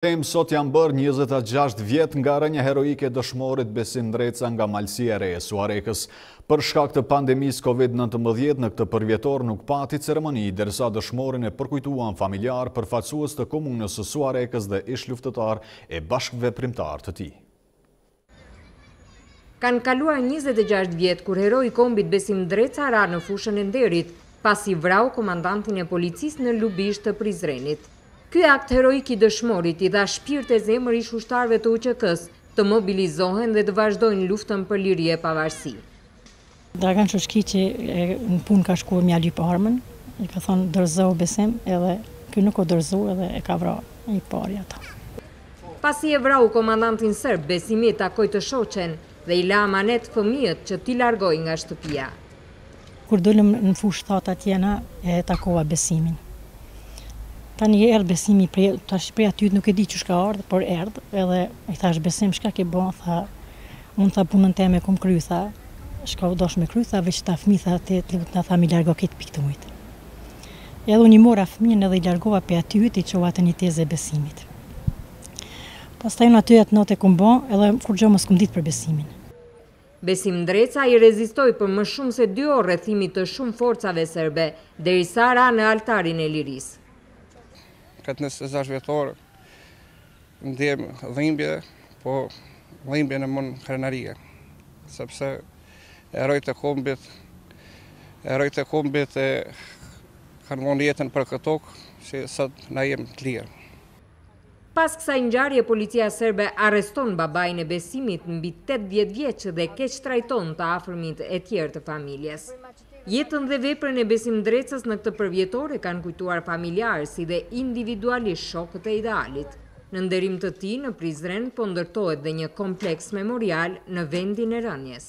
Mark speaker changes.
Speaker 1: Sot janë bërë njëzet e gjashtë vjet nga rënia heroike e dëshmorit Besim Ndreca nga Malësia e Re e Suarekës. Për shkak të pandemisë COVID-19 në këtë përvjetor nuk pati ceremoni, derisa dëshmorin e përkujtuan familjarë, përfaqësues të komunës së Suarekës dhe ish-luftëtarë e bashkëveprimtarë të tij.
Speaker 2: Kanë kaluar njëzet e gjashtë vjet kur heroi i kombit Besim Ndreca ra në fushën e nderit, pasi vrau komandantin e policisë në Lubizhdë të Prizrenit. Ky akt heroik i dëshmorit i dha shpirt e zemër ish-ushtarëve të UÇK-së të mobilizohen dhe të vazhdojnë luftën për liri e pavarësi.
Speaker 3: Dragan Çoçkiqi në punë ka shkuar me ia lyp armën, i ka thonë dorëzohu Besim edhe ky nuk u dorëzu edhe e ka vra i pari atë.
Speaker 2: Pasi e vrau komandantin serb Besimi takoi të shoqen dhe i la amanet fëmijët që t'i largojë nga shtëpia.
Speaker 3: Kur dolëm në fushë thatë atje na e takova Besimin. Tani erdhë Besimi prej tash prej aty nuk e di qysh ka ardhë por erdhë edhe i thashë Besim çka ke bo tha Unë tha punën teme e kom kryu tha, çka u dasht me kryu tha, veq tha fmit tha të lutna tha m'i largo qetu pik të mujt. Edhe unë i mora fëmijën edhe i largova pe atyhit i çova te një teze e Besimit. Pastaj unë aty atë not e kom bo edhe kurgjo mo s'kom dit për Besimin.
Speaker 2: Besim Ndreca i rezistoi për më shumë se dy orë rrethimit të shumë forcave serbe, derisa ra në altarin e lirisë.
Speaker 4: Këtë njëzet e gjashtë vjetor Ndiej dhimbje, po dhimbjen e mund krenaria, sepse herojt e kombit, herojt e kombit e kanë dhonë jetën për këtë tokë, që sot na jem të lirë.
Speaker 2: Pas kësaj ngjarje policia serbe arreston babain e Besimit mbi tetëdhjetë vjeç dhe keqtrajton të afërmit e tjerë të familjes. Jetën dhe veprën e Besim Ndrecës në këtë përvjetor e kanë kujtuar familjarë si dhe individualisht shokët e idealit. Në nderim të tij, në Prizren po ndërtohet dhe një kompleks memorial në vendin e rënies.